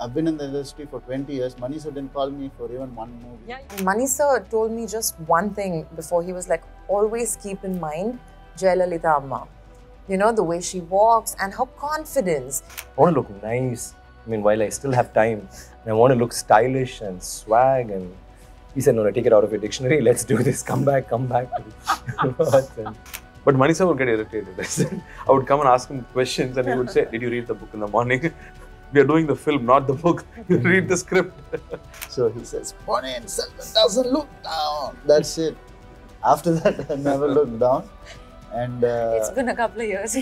I've been in the industry for 20 years. Mani sir didn't call me for even one movie. Yeah. Mani sir told me just one thing before he was like, always keep in mind Jayalalitha Amma. You know, the way she walks and her confidence. I want to look nice. I mean, while I still have time, and I want to look stylish and swag. And he said, "No, no, take it out of your dictionary. Let's do this. Come back, come back." to But Mani sir would get irritated. I would come and ask him questions, and he would say, "Did you read the book in the morning? We are doing the film, not the book. You read the script." So he says, Ponniyin Selvan doesn't look down. That's it. After that, I never looked down. And uh, It's been a couple of years.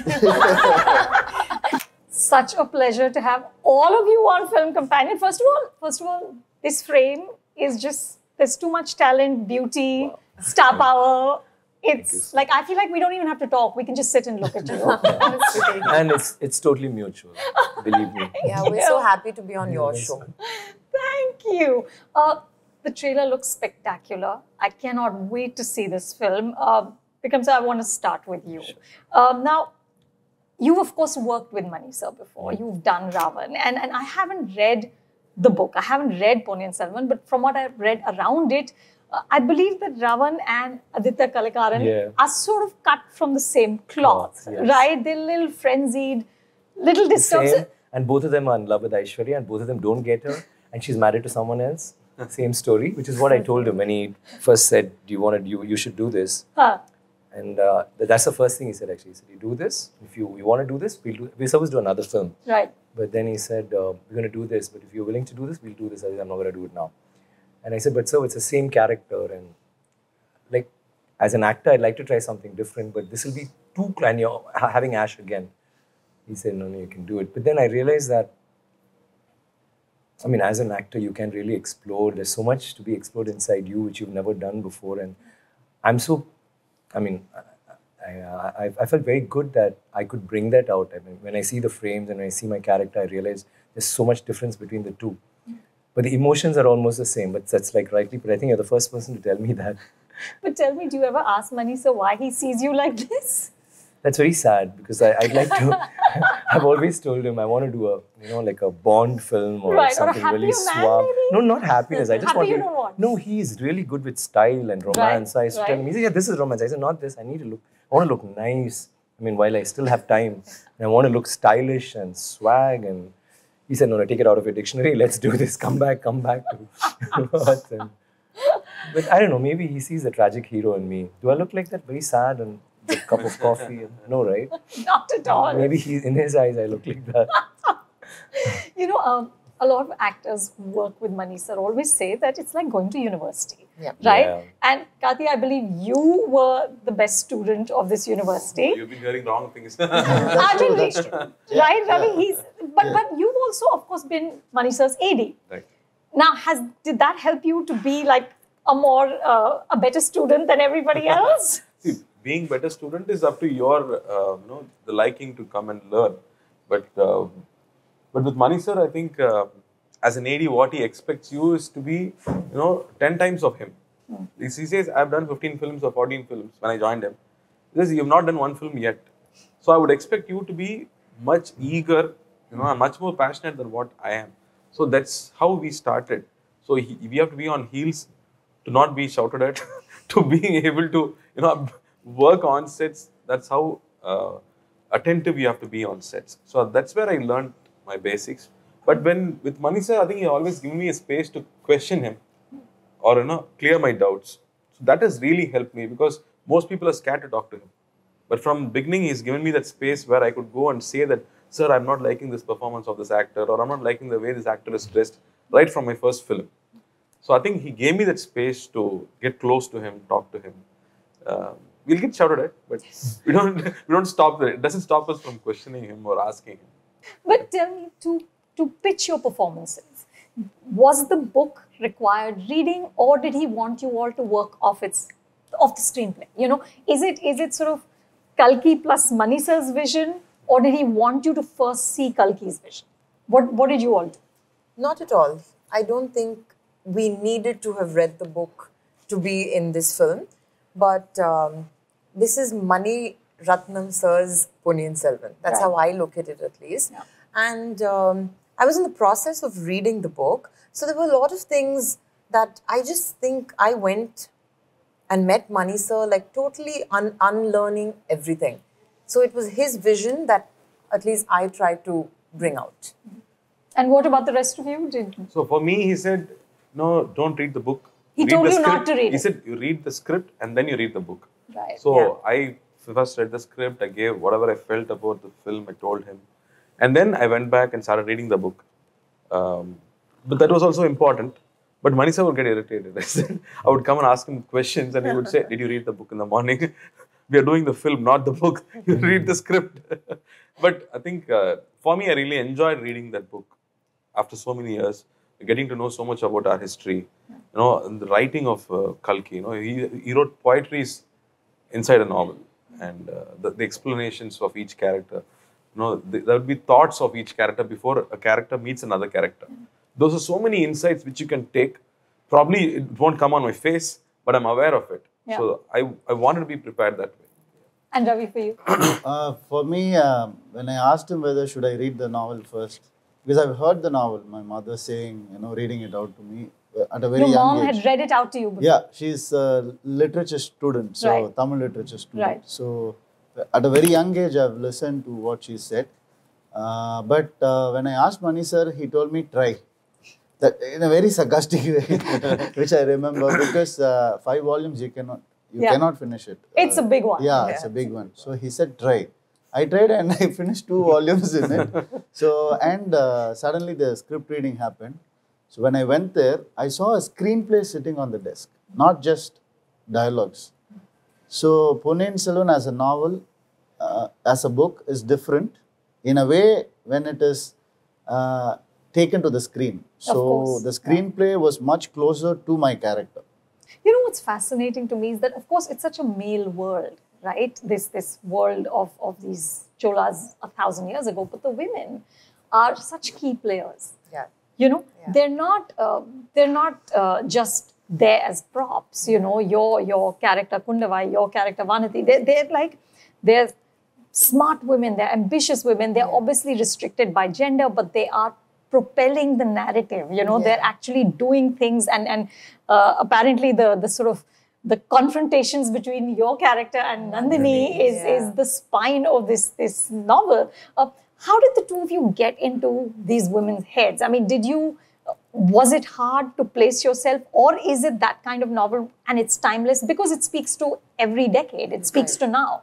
Such a pleasure to have all of you on Film Companion. First of all, first of all, this frame is just there's too much talent, beauty, star power. It's like I feel like we don't even have to talk. We can just sit and look at you. Honestly. and it's it's totally mutual. Believe me. yeah, we're so happy to be on your show. Thank you. Uh, the trailer looks spectacular. I cannot wait to see this film. Uh, Vikram, I want to start with you. Um, now, you've of course worked with Mani sir before. You've done Ravan, and and I haven't read the book. I haven't read Ponniyin Selvan, but from what I've read around it, uh, I believe that Ravan and Aditya Karikalan Yeah. are sort of cut from the same cloth, Cloth, yes. right? They're a little frenzied, little disturbed. Same, and both of them are in love with Aishwarya, and both of them don't get her, and she's married to someone else. Same story, which is what I told him when he first said, "Do you want to? You you should do this." Huh. And uh, that's the first thing he said. Actually, he said, "You do this. If you, you want to do this, we'll do. We're supposed to do another film." Right. But then he said, uh, "We're going to do this. But if you're willing to do this, we'll do this. Otherwise, I'm not going to do it now." And I said, "But so it's the same character, and like as an actor, I'd like to try something different. But this will be too. And you're having Ash again." He said, "No, no, you can do it." But then I realized that. I mean, as an actor, you can really explore. There's so much to be explored inside you, which you've never done before. And I'm so, I mean, I, I, I felt very good that I could bring that out. I mean, when I see the frames and when I see my character, I realize there's so much difference between the two. But the emotions are almost the same. But that's like rightly, but I think you're the first person to tell me that. But tell me, do you ever ask Mani sir why he sees you like this? That's very sad because I, I'd like to. I've always told him I want to do a, you know, like a Bond film or Right, or something really happier man, suave. No, not happiness. I just Happy want. you to- don't want? No, he's really good with style and romance. so I used to tell him, he said, "Yeah, this is romance." I said, "Not this. I need to look. I want to look nice. I mean, while I still have time, and I want to look stylish and swag." And he said, "No, no, take it out of your dictionary. Let's do this. Come back, come back to." What but I don't know. Maybe he sees the tragic hero in me. Do I look like that? Very sad and a cup of coffee. And, no, right? Not at all. Maybe he, in his eyes, I look like that. You know, um, a lot of actors who work with Mani sir always say that it's like going to university. Yeah. Right? Yeah. And Karthi, I believe you were the best student of this university. You've been hearing wrong things. I mean, that's we- right, Ravi? He's but but you've also, of course, been Mani sir's AD. right. Now, has did that help you to be like a more uh, a better student than everybody else? See, being better student is up to your, uh, you know, the liking to come and learn. But uh, but with Mani sir, I think uh, as an AD, what he expects you is to be, you know, ten times of him. He says, I've done 15 films or 14 films when I joined him. He says, you've not done one film yet. So I would expect you to be much eager, you know, and much more passionate than what I am. So that's how we started. So he, we have to be on heels to not be shouted at, to being able to, you know, work on sets. That's how uh, attentive you have to be on sets. So that's where I learned my basics. But when with Mani sir, I think he always given me a space to question him or you know clear my doubts. So that has really helped me because most people are scared to talk to him. But from beginning, he's given me that space where I could go and say that, sir, I'm not liking this performance of this actor, or I'm not liking the way this actor is dressed, right from my first film. So I think he gave me that space to get close to him, talk to him. Uh, we'll get shouted at, but we don't we don't stop there. It doesn't stop us from questioning him or asking him. But tell me to to pitch your performances. Was the book required reading, or did he want you all to work off its off the screenplay? You know, is it is it sort of Kalki plus Mani sir's vision, or did he want you to first see Kalki's vision? What what did you all do? Not at all. I don't think we needed to have read the book to be in this film, but um, this is Mani Ratnam sir's Ponniyin Selvan. That's Right. how I look at it, at least. Yeah. And um, I was in the process of reading the book. So there were a lot of things that I just think I went and met Mani sir like totally un- unlearning everything. So it was his vision that at least I tried to bring out. And what about the rest of you? Did So for me, he said, no, don't read the book. He Read told the you not to read He it. said, you read the script and then you read the book. right? So Yeah. I first read the script, I gave whatever I felt about the film, I told him. And then I went back and started reading the book. Um, but that was also important. But Mani sir would get irritated. I said, I would come and ask him questions and he would say, Did you read the book in the morning? we are doing the film, not the book. You read the script. but I think uh, for me, I really enjoyed reading that book after so many years, getting to know so much about our history. You know, the writing of uh, Kalki. You know, he, he wrote poetries inside a novel, and uh, the, the explanations of each character. You know, th- there would be thoughts of each character before a character meets another character. Those are so many insights which you can take. Probably it won't come on my face, but I'm aware of it. Yeah. So I, I wanted to be prepared that way. And Ravi, for you? Uh, for me, um, when I asked him whether should I read the novel first, because I've heard the novel, my mother saying, you know, reading it out to me uh, at a very Your young mom age. had read it out to you before. Yeah, she's a literature student, so Right. Tamil literature student. Right. So at a very young age, I've listened to what she said. Uh, but uh, when I asked Mani sir, he told me try. That in a very sarcastic way, which I remember because uh, five volumes you cannot you Yeah. cannot finish it. It's Uh, a big one. Yeah, it's a big one. So he said try. I tried and I finished two volumes in it. So and uh, suddenly the script reading happened. So when I went there, I saw a screenplay sitting on the desk, not just dialogues. So Ponniyin Selvan as a novel, uh, as a book, is different in a way when it is uh, taken to the screen. So the screenplay was much closer to my character. You know what's fascinating to me is that, of course, it's such a male world, right? This this world of, of these cholas a thousand years ago, but the women are such key players. Yeah. You know, Yeah. they're not uh, they're not uh, just there as props. You know, your your character Kundavai, your character Vanathi, they're, they're like they're smart women, they're ambitious women. They're obviously restricted by gender, but they are propelling the narrative. You know, they're actually doing things, and and uh, apparently the the sort of the confrontations between your character and Nandini is, Yeah. is the spine of this this novel. Uh, how did the two of you get into these women's heads? I mean, did you was it hard to place yourself, or is it that kind of novel and it's timeless because it speaks to every decade? It speaks to now.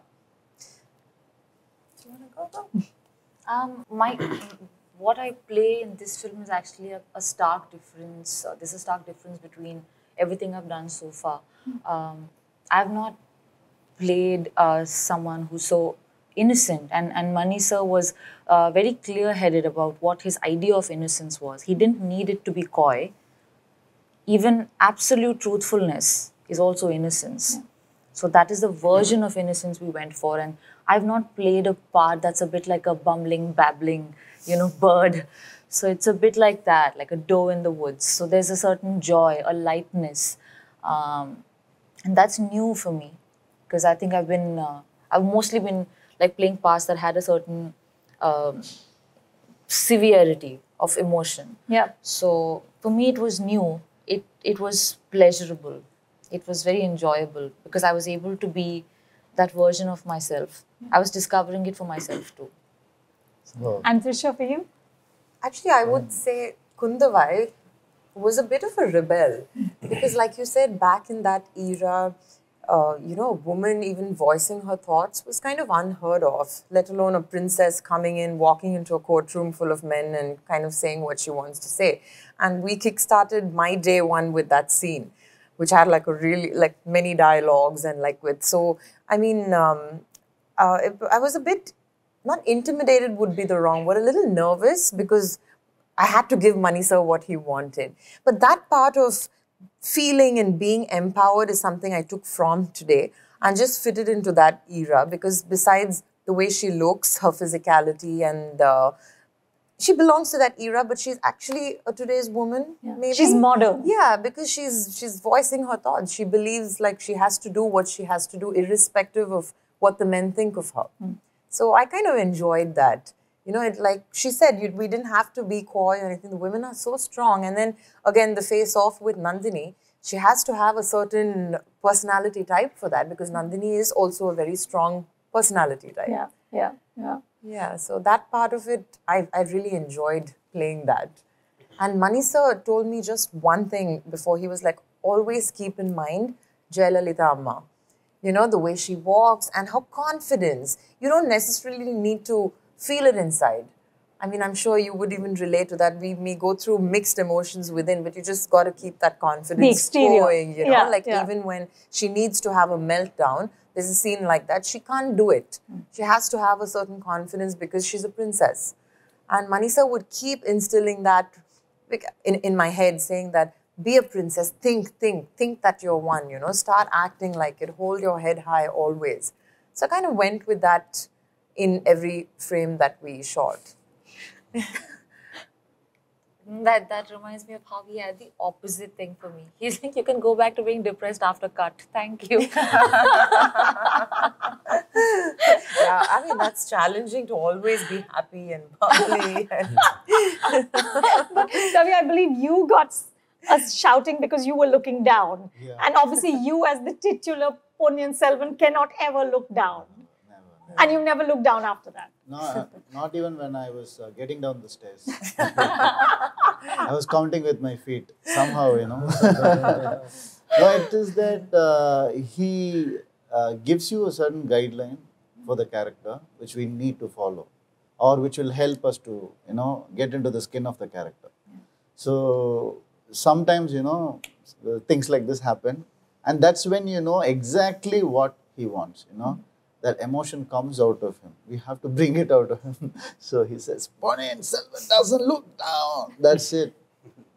Um, my what I play in this film is actually a, a stark difference. Uh, there's a stark difference between everything I've done so far. Um, I've not played uh, someone who's so innocent, and and Mani sir was uh, very clear-headed about what his idea of innocence was. He didn't need it to be coy. Even absolute truthfulness is also innocence. So that is the version of innocence we went for. And I've not played a part that's a bit like a bumbling, babbling, you know, bird. So it's a bit like that, like a doe in the woods. So there's a certain joy, a lightness. Um, and that's new for me because I think I've been, uh, I've mostly been like playing parts that had a certain um, severity of emotion. Yeah. So for me, it was new. It it was pleasurable. It was very enjoyable because I was able to be that version of myself. I was discovering it for myself too. So, And Trisha, for you? Actually, I would say Kundavai was a bit of a rebel because, like you said, back in that era, uh, you know, a woman even voicing her thoughts was kind of unheard of, let alone a princess coming in, walking into a courtroom full of men and kind of saying what she wants to say. And we kickstarted my day one with that scene, which had like a really, like many dialogues and like with, so, I mean, um, uh, I was a bit not intimidated would be the wrong word, a little nervous because I had to give Mani sir what he wanted. But that part of feeling and being empowered is something I took from today and just fitted into that era because besides the way she looks, her physicality, and uh, she belongs to that era, but she's actually a today's woman. Maybe She's modern. yeah, because she's she's voicing her thoughts. She believes like she has to do what she has to do, irrespective of what the men think of her. So I kind of enjoyed that You know, it like she said, you, we didn't have to be coy or anything. The women are so strong. And then again, the face off with Nandini, she has to have a certain personality type for that because Nandini is also a very strong personality type. Yeah, yeah, yeah. Yeah, so that part of it, I, I really enjoyed playing that. And Mani sir told me just one thing before. He was like, always keep in mind Jayalalitha Amma. You know, the way she walks and her confidence. You don't necessarily need to feel it inside. I mean, I'm sure you would even relate to that. We may go through mixed emotions within, but you just got to keep that confidence exterior. going. You know, Yeah, like yeah. even when she needs to have a meltdown, there's a scene like that. She can't do it. Hmm. She has to have a certain confidence because she's a princess. And Mani sir would keep instilling that in, in my head, saying that be a princess, think, think, think that you're one, you know, start acting like it, hold your head high always. So I kind of went with that in every frame that we shot. That that reminds me of how he had the opposite thing for me. He's like, you can go back to being depressed after cut. Thank you. Yeah, I mean, that's challenging to always be happy and bubbly. And Ravi, I believe you got us shouting because you were looking down. Yeah. And obviously, you, as the titular Ponniyin Selvan, cannot ever look down. Never. And you never looked down after that. No, uh, not even when I was uh, getting down the stairs. I was counting with my feet somehow, you know. no, it is that uh, he uh, gives you a certain guideline for the character which we need to follow, or which will help us to, you know, get into the skin of the character. So sometimes, you know, uh, things like this happen, and that's when you know exactly what he wants. You know, that emotion comes out of him. We have to bring it out of him. so he says, Ponniyin Selvan doesn't look down. That's it.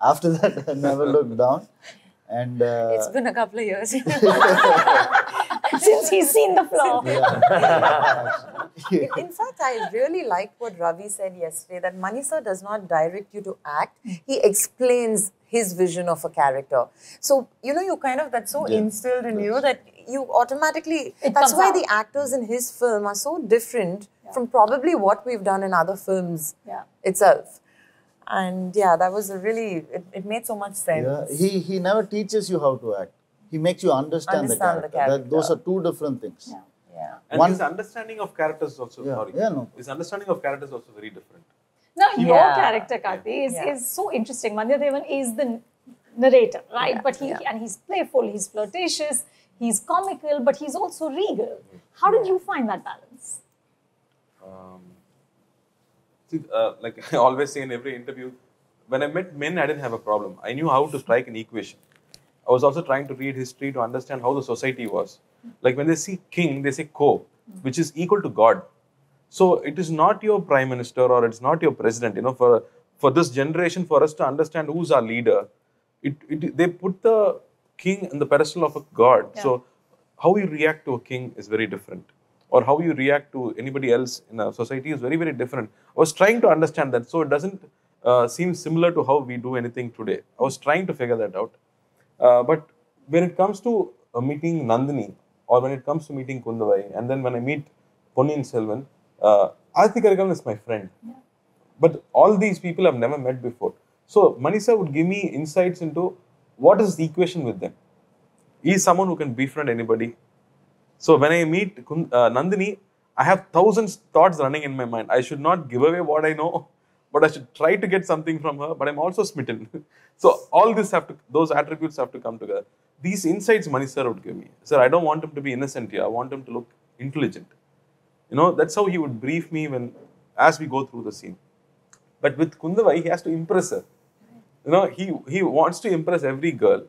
After that, I never looked down. And uh, it's been a couple of years. Since he's seen the floor. in, in fact, I really liked what Ravi said yesterday that Mani sir does not direct you to act, he explains his vision of a character. So, you know, you kind of, that's so Yeah. instilled in you that you automatically, It that's comes why out. the actors in his film are so different from probably what we've done in other films Yeah. itself. And yeah, that was a really, it, it made so much sense. yeah, he, he never teaches you how to act. He makes you understand, Understand the the character. That, those are two different things. Yeah. Yeah. And One- his understanding of characters is also Yeah, sorry. yeah, no. His understanding of characters is also very different. Now, your Yeah. character, Karthi, is, Yeah. is so interesting. Vandiyadevan is the narrator, right? Yeah, But he yeah. and he's playful, he's flirtatious, he's comical, but he's also regal. How did you find that balance? Um, see, uh, like I always say in every interview, when I met men, I didn't have a problem. I knew how to strike an equation. I was also trying to read history to understand how the society was. Like when they see king, they say ko, which is equal to God. So it is not your prime minister or it's not your president. You know, for for this generation, for us to understand who's our leader, it, it they put the king in the pedestal of a god. So how you react to a king is very different, or how you react to anybody else in a society is very very different. I was trying to understand that, so it doesn't uh, seem similar to how we do anything today. I was trying to figure that out. Uh, but when it comes to uh, meeting Nandini or when it comes to meeting Kundavai, and then when I meet Ponniyin Selvan, uh, Aarti Karikalan is my friend. But all these people I've never met before. So Mani sir would give me insights into what is the equation with them. He is someone who can befriend anybody. So when I meet uh, Nandini, I have thousands thoughts running in my mind. I should not give away what I know, but I should try to get something from her. But I'm also smitten. so all this have to, those attributes have to come together. These insights Mani sir would give me. Sir, I don't want him to be innocent here. I want him to look intelligent. You know, that's how he would brief me when, as we go through the scene. But with Kundavai, he has to impress her. You know, he he wants to impress every girl.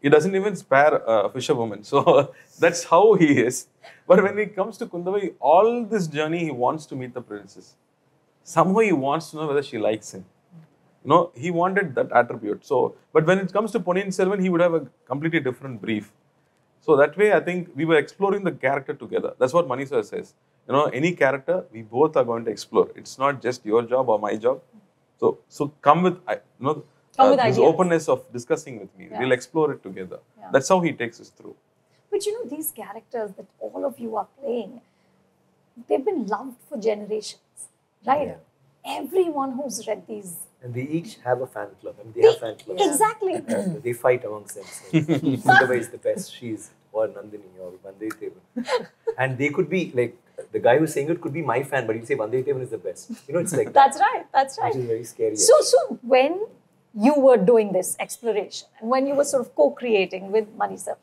He doesn't even spare a fisherwoman. So that's how he is. But when it comes to Kundavai, all this journey he wants to meet the princess. Somehow he wants to know whether she likes him. You know, he wanted that attribute. So, but when it comes to Ponniyin Selvan, he would have a completely different brief. So that way, I think we were exploring the character together. That's what Mani sir says. You know, any character, we both are going to explore. It's not just your job or my job. So, so come with, you know, Come uh, with this ideas. openness of discussing with me. Yeah. We'll explore it together. Yeah. That's how he takes us through. But you know, these characters that all of you are playing, they've been loved for generations, right? everyone who's read these. And they each have a fan club. I mean, they have fan clubs. Exactly. They fight amongst themselves. Whoever is the best, she's or Nandini or Vande And they could be like the guy who's saying it could be my fan, but he'll say Vande is the best. You know, it's like that, That's right. That's right. which is very scary. So, so when you were doing this exploration and when you were sort of co-creating with Mani sir,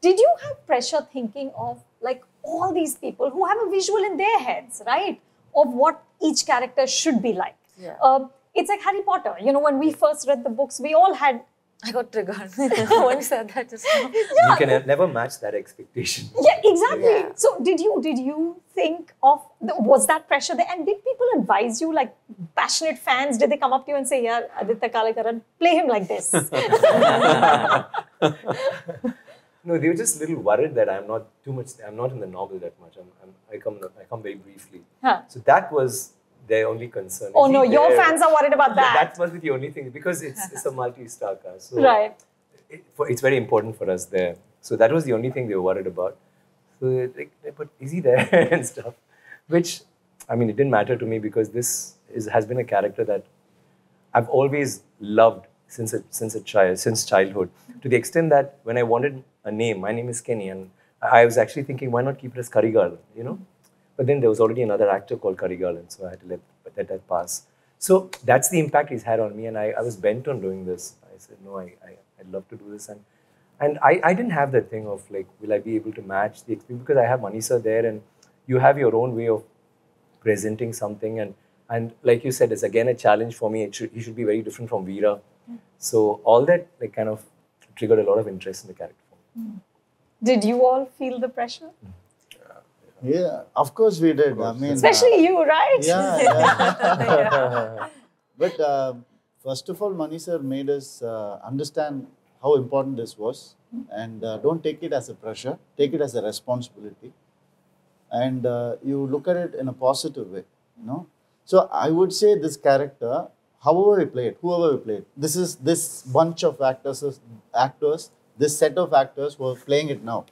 did you have pressure thinking of like all these people who have a visual in their heads, right, of what each character should be like? Yeah. Um, it's like Harry Potter. You know, when we first read the books, we all had I got triggered when you said that just now. you can never match that expectation. yeah, exactly. Yeah. So, did you did you think of the, was that pressure there? And did people advise you, like passionate fans, did they come up to you and say, "Yeah, Aditya Karikalan, play him like this"? No, they were just a little worried that I'm not too much. I'm not in the novel that much. I'm, I'm, I come I come very briefly. Huh. So that was their only concern. Oh no, your fans are worried about that. that must be the only thing because it's it's a multi-star cast. So right. it, for, it's very important for us there. So that was the only thing they were worried about. So like, but is he there and stuff? Which, I mean, it didn't matter to me because this is, has been a character that I've always loved since a, since a child, since childhood. To the extent that when I wanted a name, my name is Kenny, and I was actually thinking, why not keep it as Karigal, you know? But then there was already another actor called Karigalan, so I had to let, let that pass. So that's the impact he's had on me, and I, I was bent on doing this. I said, no, I, I, I'd love to do this. And, and I, I didn't have that thing of like, will I be able to match the experience? Because I have Mani sir there, and you have your own way of presenting something. And, and like you said, it's again a challenge for me. It should, he should be very different from Veera. Mm. So all that like kind of triggered a lot of interest in the character. for me. Mm. Did you all feel the pressure? Mm. Yeah, of course we did. I mean, uh, Especially you, right? yeah, yeah. but um first of all, Mani sir made us uh, understand how important this was, and uh, don't take it as a pressure. Take it as a responsibility, and uh, you look at it in a positive way. You know, so I would say this character, however we play it, whoever we play it, this is this bunch of actors, actors, this set of actors who are playing it now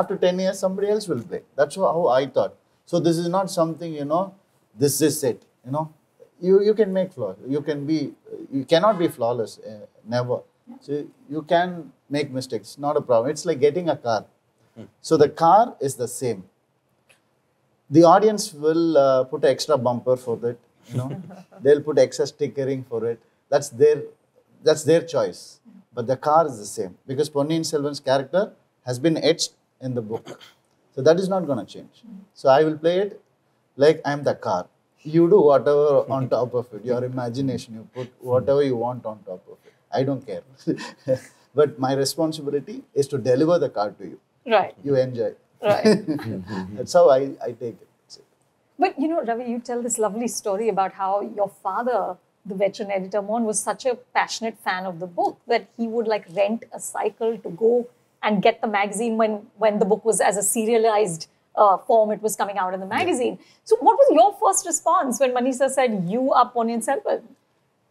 after 10 years somebody else will play that's how, how i thought. So this is not something you know this is it you know. You you can make flaws you can be you cannot be flawless uh, never. So you can make mistakes not a problem. It's like getting a car. So the car is the same. The audience will uh, put an extra bumper for it you know. They'll put extra stickering for it. That's their that's their choice. But the car is the same. Because Ponniyin Selvan's character has been etched in the book. So that is not going to change. So i will play it like i'm the car. You do whatever on top of it. Your imagination you put whatever you want on top of it. I don't care. But my responsibility is to deliver the car to you. Right, you enjoy. Right. that's how i, I take it. But you know, Ravi, you tell this lovely story about how your father, the veteran editor Mohan, was such a passionate fan of the book that he would like rent a cycle to go and get the magazine when when the book was as a serialized uh, form. It was coming out in the magazine. So, what was your first response when Mani sir said, "You are Ponniyin Selvan"?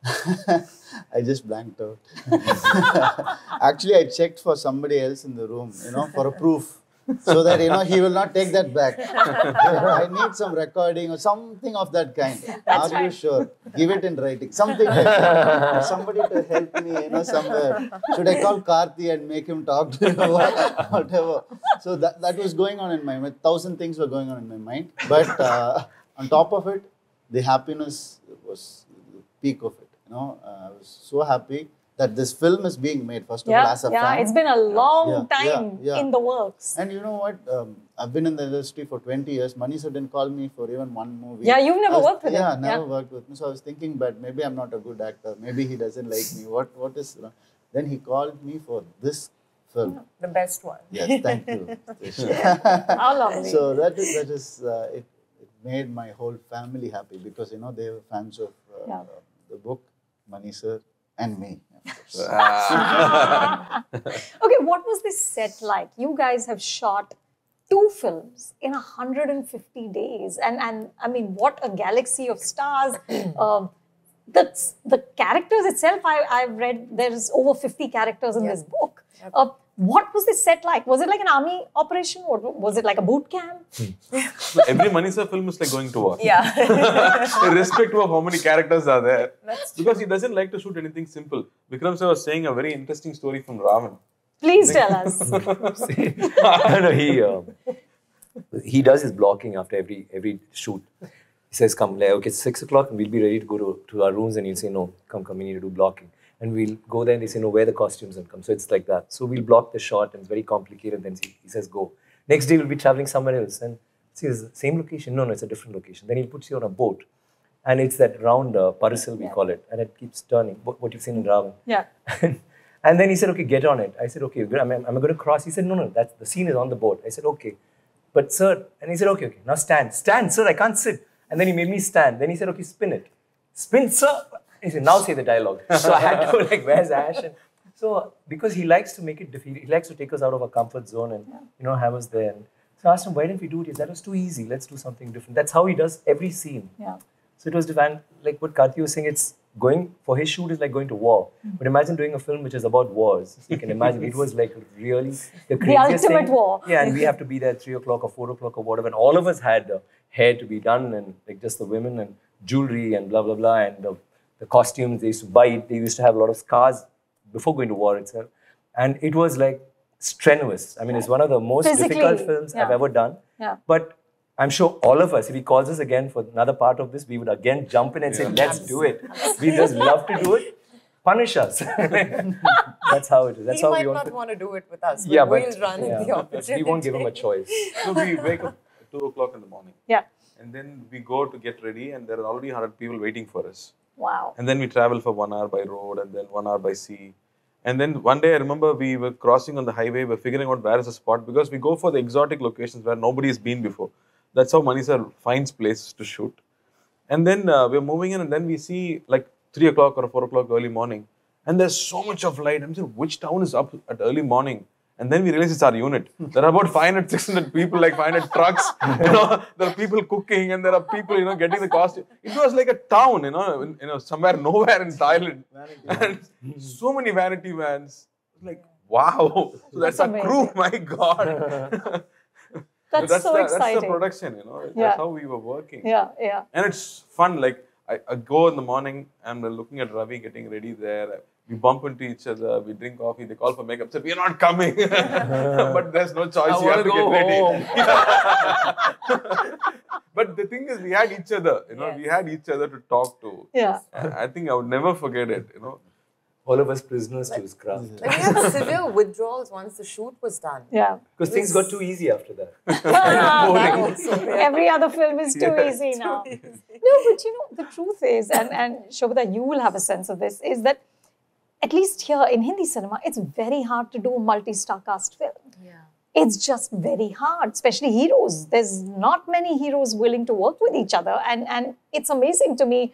I just blanked out. Actually, I checked for somebody else in the room, you know, for a proof. So that you know he will not take that back. I need some recording or something of that kind. Are you sure? Give it in writing. Something like that. Somebody to help me, you know, somewhere. Should I call Karthi and make him talk to you? Whatever. So that, that was going on in my mind. Thousand things were going on in my mind. But uh, on top of it, the happiness was the peak of it. You know, uh, I was so happy that this film is being made. First of all, Yeah, as a yeah. fan. It's been a long Yeah, yeah, time yeah. in the works. and you know what? Um, I've been in the industry for 20 years. Mani sir didn't call me for even one movie. Yeah, you've never was- worked with him. yeah, never worked with me. So I was thinking, but maybe I'm not a good actor. Maybe he doesn't like me. What? What is? wrong? Then he called me for this film. The best one. Yes, thank you. How lovely. so that is that is uh, it, it made my whole family happy because you know they were fans of uh, Yeah. uh, the book, Mani sir and me. of. Okay, what was this set like? You guys have shot two films in 150 days, and and I mean, what a galaxy of stars! um, that's the characters itself. I I've read there's over 50 characters in Yeah. this book. Uh, what was the set like? Was it like an army operation or was it like a boot camp? So every Mani sir film is like going to war. Yeah. Irrespective of how many characters are there. Because he doesn't like to shoot anything simple. Vikram sir was saying a very interesting story from Ravan. Please tell us. no, no, he um, he does his blocking after every every shoot. He says, "Come, like, okay, it's six o'clock, and we'll be ready to go to, to our rooms." And he'll say, "No, come, come, we need to do blocking." And we'll go there, and they say, "No, wear the costumes and come." So it's like that. So we'll block the shot, and it's very complicated. Then he, says, "Go." Next day, we'll be traveling somewhere else, and see, it's the same location. No, no, it's a different location. Then he puts you on a boat, and it's that round uh, parasol we call it, and it keeps turning. What, what you've seen in Ravan. yeah. and then he said, okay, get on it. I said, okay, good. Am I, am I going to cross? He said, no, no, that's, the scene is on the boat. I said, okay. But sir, and he said, okay, okay, now stand. Stand, sir, I can't sit. And then he made me stand. Then he said, okay, spin it. Spin, sir. He said, now say the dialogue. So I had to go like, where's Ash? And so because he likes to make it, diffi- he likes to take us out of our comfort zone and, you know, have us there. And so I asked him, why didn't we do it? He said, that was too easy. Let's do something different. That's how he does every scene. Yeah. So it was divine. Like what Karthi was saying, it's going for his shoot is like going to war. But imagine doing a film which is about wars. You can imagine it was like really the craziest ultimate thing. war. Yeah, and we have to be there at three o'clock or four o'clock or whatever. And all of us had uh, hair to be done and like just the women and jewelry and blah blah blah and the, the costumes they used to buy. They used to have a lot of scars before going to war itself, and it was like strenuous. I mean, it's one of the most Physically, difficult films I've ever done. Yeah. But I'm sure all of us, if he calls us again for another part of this, we would again jump in and say, let's do it. We just love to do it. Punish us. That's how it is. That's he how might we want not to. want to do it with us. Yeah, but but we'll run yeah, the opportunity. we won't give him a choice. So we wake up at 2 o'clock in the morning. Yeah. And then we go to get ready, and there are already 100 people waiting for us. Wow. And then we travel for one hour by road and then one hour by sea. And then one day I remember we were crossing on the highway, we're figuring out where is the spot because we go for the exotic locations where nobody has been before. That's how Mani sir finds places to shoot. And then uh, we're moving in and then we see like 3 o'clock or 4 o'clock early morning. And there's so much of light. I'm saying, which town is up at early morning? And then we realize it's our unit. There are about 500, 600 people, like 500 trucks. You know, there are people cooking and there are people, you know, getting the costume. It was like a town, you know, in, you know, somewhere nowhere in Thailand. And so many vanity vans. Like, wow. So that's, That's a crew, my God. That's, that's so the, exciting. That's the production, you know. That's Yeah. how we were working. Yeah, yeah. And it's fun. Like I, I go in the morning and we're looking at Ravi getting ready there. We bump into each other. We drink coffee. They call for makeup. Said we're not coming, but there's no choice. I you have to wanna get ready. but the thing is, we had each other. You know, we had each other to talk to. Yeah. I I think I would never forget it. You know. All of us prisoners to his craft. Like, we had severe withdrawals once the shoot was done. Yeah. Because things got too easy after that. Every other film is too easy now. No, but you know, the truth is, and, and Sobhita, you will have a sense of this, is that at least here in Hindi cinema, it's very hard to do a multi-star cast film. Yeah. It's just very hard, especially heroes. There's not many heroes willing to work with each other. And, and it's amazing to me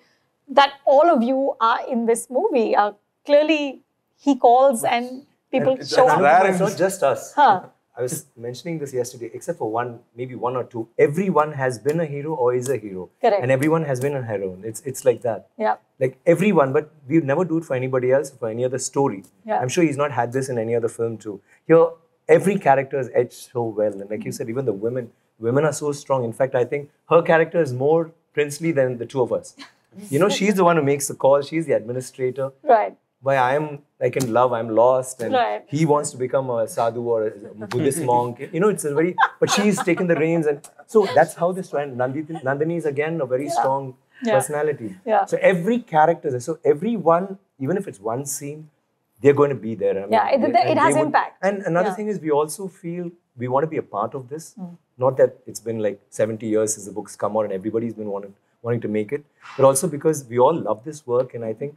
that all of you are in this movie. Uh, clearly, he calls and people It's- show up. It's not just us. Huh. I was mentioning this yesterday, except for one, maybe one or two. Everyone has been a hero or is a hero. Correct. And everyone has been a heroine. It's it's like that. Yeah. Like everyone, but we never do it for anybody else, for any other story. Yeah. I'm sure he's not had this in any other film too. Here, every character is etched so well. And like you said, even the women, women are so strong. In fact, I think her character is more princely than the two of us. You know, she's the one who makes the call, she's the administrator. Right. Why I am like in love, I'm lost, and Right. he wants to become a sadhu or a Buddhist monk. You know, it's a very, but she's taken the reins, and so that's how this went. Nandini, Nandini is again a very strong Yeah. personality. Yeah. So every character, so everyone, even if it's one scene, they're going to be there. I mean, Yeah, it- they- it has would- impact. And another Yeah. thing is, we also feel we want to be a part of this. Mm. Not that it's been like 70 years since the books come out and everybody's been wanting, wanting to make it, but also because we all love this work. And I think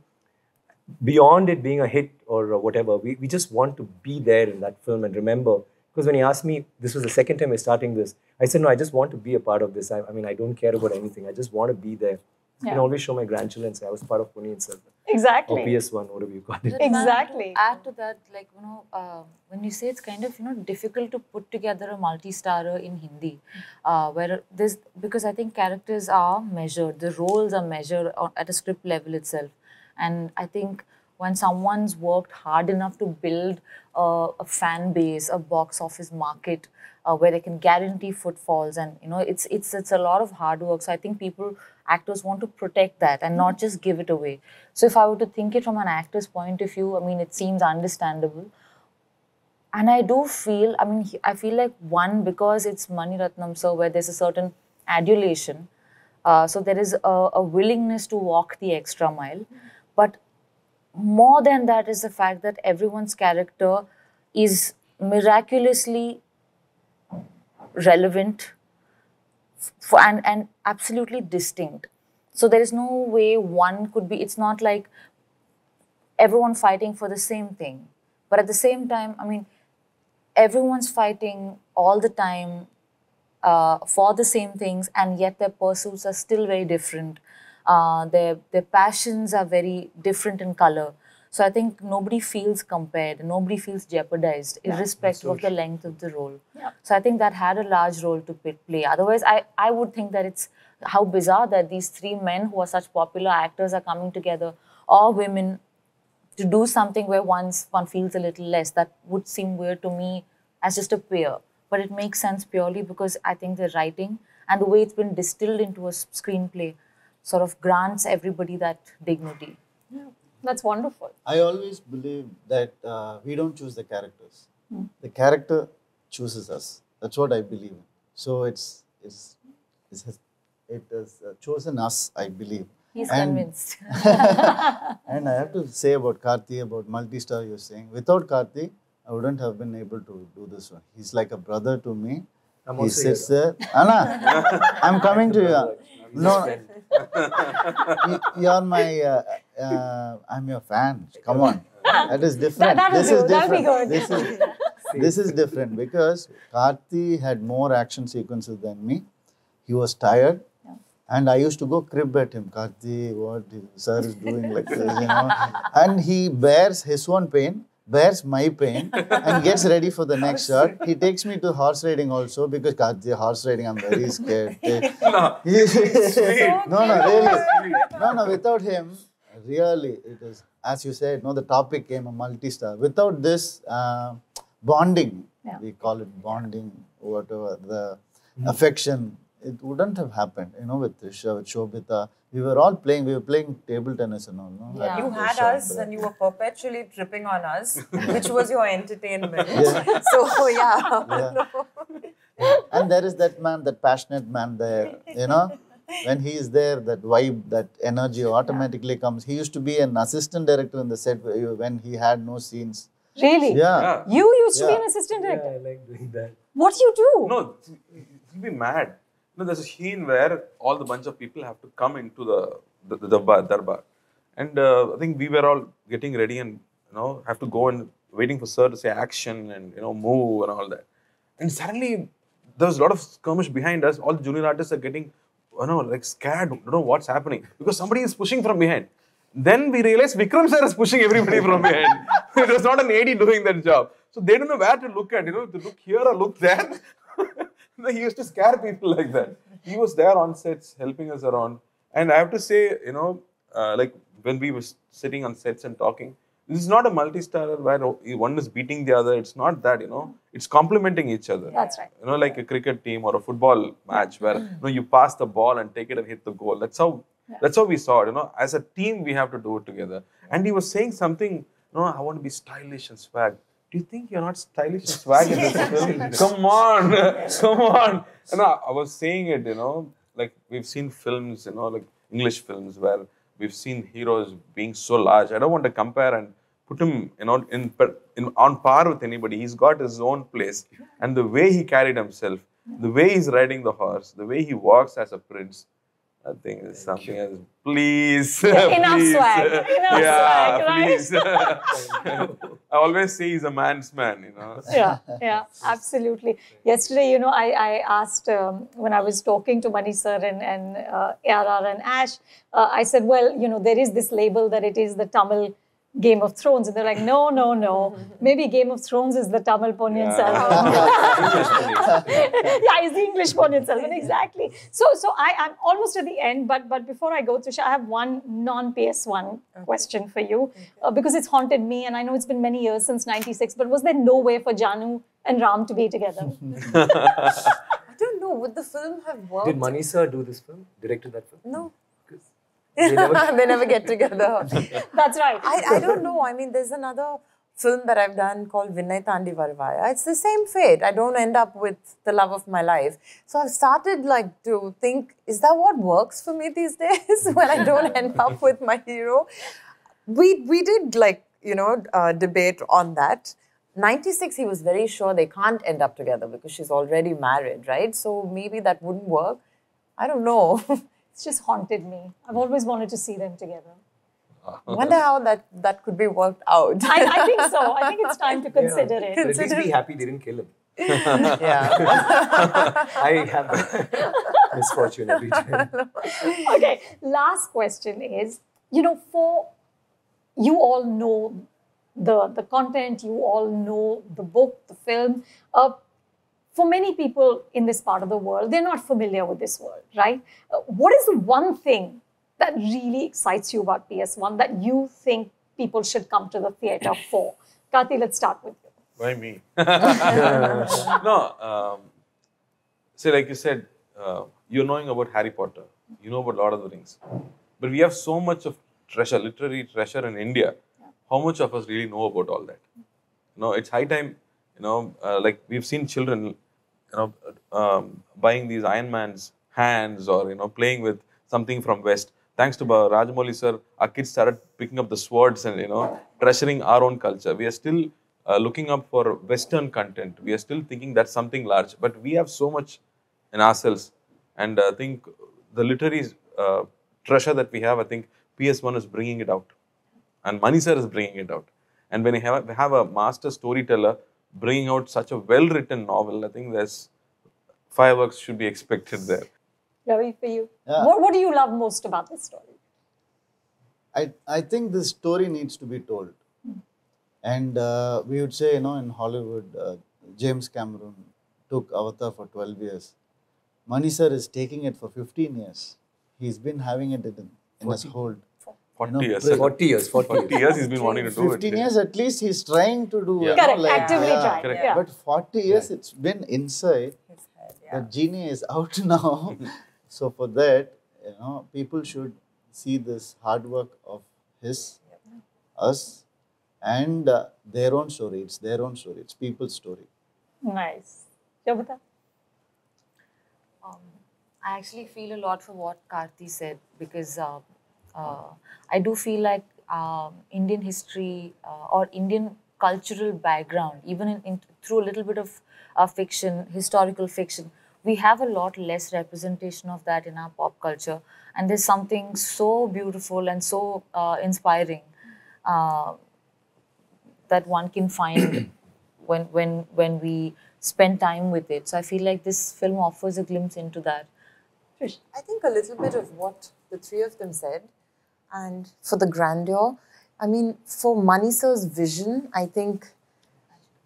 beyond it being a hit or whatever, we, we just want to be there in that film and remember. Because when he asked me, this was the second time we're starting this, I said, no, I just want to be a part of this. I, I mean, I don't care about anything. I just want to be there. I can always show my grandchildren and say, I was part of Puni itself. Exactly. Or PS1, whatever you call it. But ma'am, to Exactly. add to that, like you know, uh, when you say it's kind of you know difficult to put together a multi-starrer in Hindi, uh, where there's because I think characters are measured, the roles are measured at a script level itself, and I think when someone's worked hard enough to build a, a fan base, a box office market, uh, where they can guarantee footfalls, and you know, it's it's it's a lot of hard work. So I think people, actors, want to protect that and not just give it away. So if I were to think it from an actor's point of view, I mean, it seems understandable and I do feel, I mean, I feel like one because it's Mani Ratnam, so where there's a certain adulation, uh, so there is a, a willingness to walk the extra mile, but more than that is the fact that everyone's character is miraculously relevant f- and, and absolutely distinct. So there is no way one could be, it's not like everyone fighting for the same thing. But at the same time, I mean, everyone's fighting all the time uh, for the same things, and yet their pursuits are still very different. Uh, their their passions are very different in color. So I think nobody feels compared, nobody feels jeopardized, irrespective of the length of the role. So I think that had a large role to play. Otherwise, I, I would think that it's how bizarre that these three men who are such popular actors are coming together, or women, to do something where once one feels a little less. That would seem weird to me as just a peer. But it makes sense purely because I think the writing and the way it's been distilled into a screenplay sort of grants everybody that dignity. Yeah, That's wonderful. I always believe that uh, we don't choose the characters. The character chooses us. That's what I believe in. So it's it's, it's has- it has uh, chosen us. I believe. He's And- convinced. And I have to say about Karthi, about multi-star you're saying. Without Karthi, I wouldn't have been able to do this one. He's like a brother to me. I'm he also sits there. Anna, I'm coming to you. No, you, you're my, uh, uh, I'm your fan. Come on. That is different. that'll this do, is that'll be different. good. This is, this is different because Karthi had more action sequences than me. He was tired. And I used to go crib at him, Karthi, what sir is doing like this, you know. And he bears his own pain, bears my pain, and gets ready for the next shot. He takes me to horse riding also because Karthi, horse riding, I'm very scared. No, no, no, really. No, no, without him, really, it is, as you said, no, the topic came a multi-star. Without this uh, bonding, Yeah. we call it bonding, whatever, the affection, it wouldn't have happened, you know, with Trisha, with Sobhita. We were all playing, we were playing table tennis and all, no? Yeah. You had Trisha, us but- and you were perpetually tripping on us, which was your entertainment. So, yeah. Yeah. and there is that man, that passionate man there, you know. When he is there, that vibe, that energy automatically comes. He used to be an assistant director in the set when he had no scenes. Really? Yeah. Yeah. You used to be an assistant director. Yeah, director. I like doing that. What do you do? No, you'll be mad. No, there's a scene where all the bunch of people have to come into the the, the darbar, darbar. and uh, I think we were all getting ready and you know have to go and waiting for sir to say action and you know move and all that. And suddenly there was a lot of skirmish behind us. All the junior artists are getting you know like scared, don't know what's happening because somebody is pushing from behind. Then we realized Vikram sir is pushing everybody from behind. it was not an AD doing that job. So they don't know where to look at, you know, to look here or look there. He used to scare people like that. He was there on sets, helping us around. And I have to say, you know, uh, like when we were sitting on sets and talking, this is not a multi-star where one is beating the other. It's not that, you know. It's complementing each other. That's right. You know, like a cricket team or a football match where you know you pass the ball and take it and hit the goal. That's how that's how we saw it. You know, as a team we have to do it together. And he was saying something. No, I want to be stylish and swag. Do you think you're not stylish and swag in this film? Come on, come on. And I, I was saying it. You know, like we've seen films. You know, like English films where we've seen heroes being so large. I don't want to compare and put him, you know, in, in on par with anybody. He's got his own place, and the way he carried himself, the way he's riding the horse, the way he walks as a prince. I think is something else. Please, enough please. swag, enough yeah, swag, right? please. I always say he's a man's man. You know. yeah, yeah, absolutely. Yesterday, you know, I, I asked um, when I was talking to Mani sir and, and uh, ARR and Ash, uh, I said, well, you know, there is this label that it is the Tamil Game of Thrones. And they're like, no, no, no. Maybe Game of Thrones is the Tamil Ponniyin Selvan. yeah, it's the English Ponniyin Selvan, exactly. So, so I, I'm almost at the end, but but before I go, Trisha, I have one non-PS1 question for you uh, because it's haunted me, and I know it's been many years since '96. But was there no way for Janu and Ram to be together? I don't know. Would the film have worked? Did Mani sir do this film? Directed that film? No. They never- they never get together. That's right. I, I don't know. I mean, there's another film that I've done called Vinnaithaandi Varuvaayaa. It's the same fate. I don't end up with the love of my life. So I've started like to think, is that what works for me these days when I don't end up with my hero? We we did like you know uh, debate on that. 96 he was very sure they can't end up together because she's already married right so maybe that wouldn't work i don't know It's just haunted me. I've always wanted to see them together. wonder how that that could be worked out I, I think so. I think it's time to consider But at least it. be happy they didn't kill him. yeah I have a misfortune every time. okay, last question is, you know, for you all know the the content, you all know the book, the film. Uh, for many people in this part of the world, they're not familiar with this world, right? Uh, what is the one thing that really excites you about PS1 that you think people should come to the theater for? Karthi, let's start with you. Why me? no. Um, say, like you said, uh, you're knowing about Harry Potter, you know about Lord of the Rings, but we have so much of treasure, literary treasure in India. How much of us really know about all that? You know, it's high time. You know, uh, like we've seen children, you know, um, buying these Iron Man's hands or you know, playing with something from West. Thanks to Rajamouli sir, our kids started picking up the swords and you know, treasuring our own culture. We are still uh, looking up for Western content. We are still thinking that's something large, but we have so much in ourselves. And I think the literary uh, treasure that we have, I think PS1 is bringing it out, and Mani sir is bringing it out. And when you have, have a master storyteller bringing out such a well-written novel, I think there's fireworks should be expected there. Ravi, for you, Yeah. what, what do you love most about this story? I, I think this story needs to be told. And uh, we would say, you know, in Hollywood, uh, James Cameron took Avatar for 12 years. Mani sir is taking it for 15 years. He's been having it in, in his hold. 40 know, years. 40 years, 40, 40 years he's been wanting to do it. 15 years at least he's trying to do. you Yeah. know, Correct, like, actively yeah. trying. Correct. Yeah. But 40 years it's been inside. Head, yeah. The genie is out now. so for that, you know, people should see this hard work of his, us, and uh, their own story. It's their own story. It's people's story. Nice. Sobhita? Um, I actually feel a lot for what Karthi said because uh, I do feel like um, Indian history uh, or Indian cultural background, even in, in, through a little bit of uh, fiction, historical fiction, we have a lot less representation of that in our pop culture. And there's something so beautiful and so uh, inspiring uh, that one can find when when when we spend time with it. So I feel like this film offers a glimpse into that. I think a little bit of what the three of them said, and for the grandeur. I mean, for Mani sir's vision, I think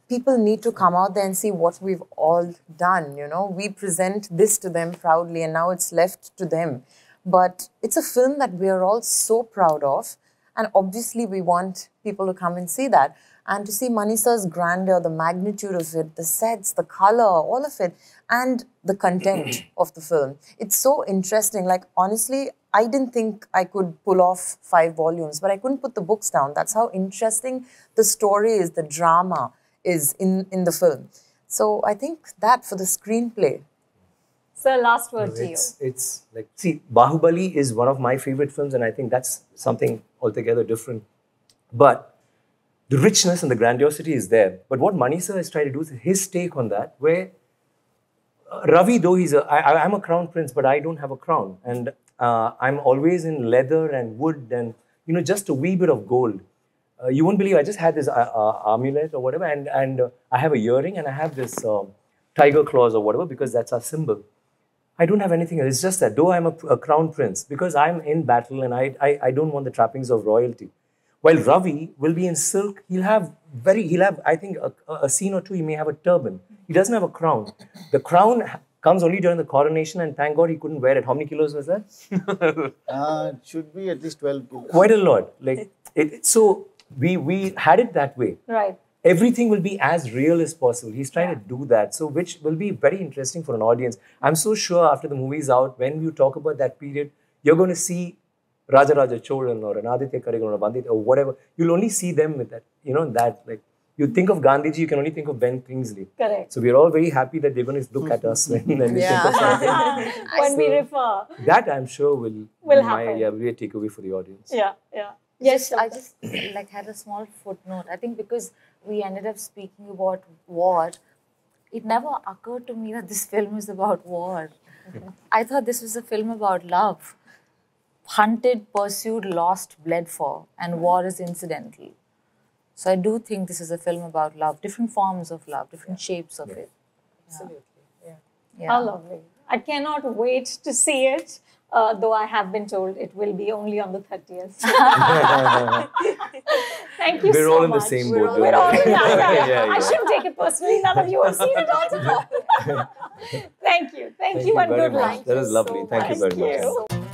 people need to come out there and see what we've all done. You know, we present this to them proudly, and now it's left to them. But it's a film that we are all so proud of, and obviously we want people to come and see that. And to see Mani sir's grandeur, the magnitude of it, the sets, the color, all of it, and the content of the film. It's so interesting. Like, honestly, I didn't think I could pull off five volumes, but I couldn't put the books down. That's how interesting the story is, the drama is in, in the film. So I think that for the screenplay, Sir, last word to you. It's, it's like, see, Bahubali is one of my favorite films, and I think that's something altogether different. But the richness and the grandiosity is there. But what Mani sir has tried to do is his take on that, where uh, Ravi, though he's a, I, I- I'm a crown prince, but I don't have a crown, and uh, I'm always in leather and wood and you know just a wee bit of gold. Uh, you won't believe I just had this uh, uh, amulet or whatever, and and uh, I have a earring and I have this um, tiger claws or whatever because that's our symbol. I don't have anything else. It's just that though I'm a, a crown prince, because I'm in battle and I, I, I don't want the trappings of royalty. While Ravi will be in silk, he'll have very, he'll have, I think, a, a- scene or two, he may have a turban. He doesn't have a crown. The crown comes only during the coronation, and thank God he couldn't wear it. How many kilos was that? Uh, it should be at least 12 kilos. Quite a lot. Like, it, so we, we had it that way. Right. everything will be as real as possible. He's trying to do that, so which will be very interesting for an audience. I'm so sure after the movie is out, when you talk about that period, you're going to see Raja Raja Cholan or an Aditya Karikalan or a Bandit or whatever. You'll only see them with that, you know, that like you think of Gandhiji, you can only think of Ben Kingsley. Correct. So we're all very happy that they're going to look at us when, when we think of something. when we refer. That I'm sure will Will my, happen. yeah, will be a takeaway for the audience. Yeah, yeah. Yes, I just like had a small footnote. I think because we ended up speaking about war, it never occurred to me that this film is about war. I thought this was a film about love. Hunted, pursued, lost, bled for, and mm-hmm. war is incidental. So I do think this is a film about love, different forms of love, different shapes of it. Absolutely. Yeah. Yeah. How lovely. I cannot wait to see it, uh, though I have been told it will be only on the 30th. Thank you We're so all in the much. same We're boat. all- We're all in worry. that. Yeah, yeah. I shouldn't take it personally. None of you have seen it also. Thank you. Thank, Thank you you and good much. luck. That is lovely. Thank you very Thank much. you.